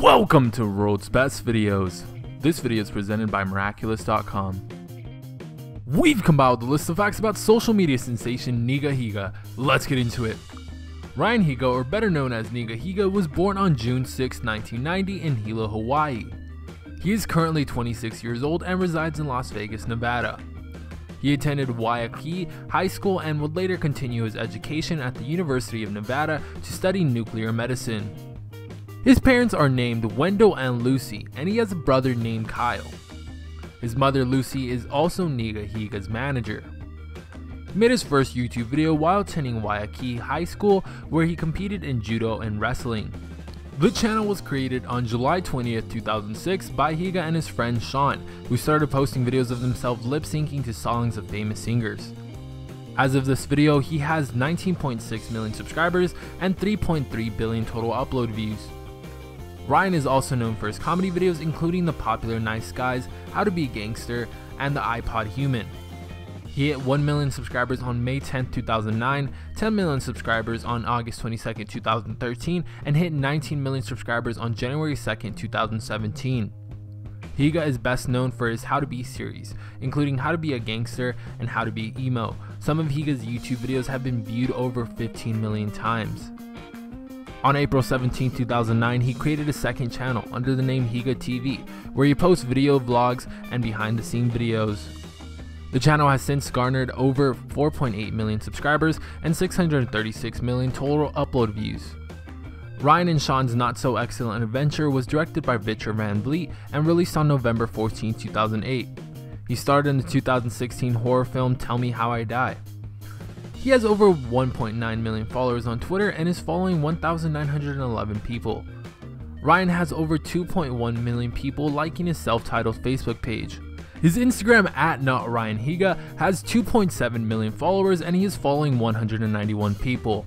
Welcome to World's Best Videos. This video is presented by Moraculous.com. We've compiled a list of facts about social media sensation Niga Higa. Let's get into it. Ryan Higa, or better known as Niga Higa, was born on June 6, 1990 in Hilo, Hawaii. He is currently 26 years old and resides in Las Vegas, Nevada. He attended Waiakea High School and would later continue his education at the University of Nevada to study nuclear medicine. His parents are named Wendell and Lucy, and he has a brother named Kyle. His mother Lucy is also Niga Higa's manager. He made his first YouTube video while attending Waiakea High School where he competed in judo and wrestling. The channel was created on July 20th, 2006 by Higa and his friend Sean, who started posting videos of themselves lip syncing to songs of famous singers. As of this video, he has 19.6 million subscribers and 3.3 billion total upload views. Ryan is also known for his comedy videos including the popular Nice Guys, How to Be a Gangster, and the iPod Human. He hit 1 million subscribers on May 10, 2009, 10 million subscribers on August 22, 2013, and hit 19 million subscribers on January 2, 2017. Higa is best known for his How to Be series, including How to Be a Gangster and How to Be Emo. Some of Higa's YouTube videos have been viewed over 15 million times. On April 17, 2009, he created a second channel under the name Higa TV, where he posts video vlogs and behind the scene videos. The channel has since garnered over 4.8 million subscribers and 636 million total upload views. Ryan and Sean's Not So Excellent Adventure was directed by Victor Van Vliet and released on November 14, 2008. He starred in the 2016 horror film Tell Me How I Die. He has over 1.9 million followers on Twitter and is following 1,911 people. Ryan has over 2.1 million people liking his self-titled Facebook page. His Instagram at not Ryan Higa has 2.7 million followers and he is following 191 people.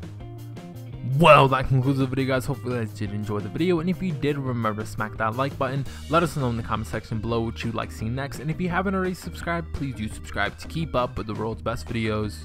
Well, that concludes the video guys, hopefully you guys did enjoy the video, and if you did, remember to smack that like button, let us know in the comment section below what you'd like seeing next, and if you haven't already subscribed, please do subscribe to keep up with the world's best videos.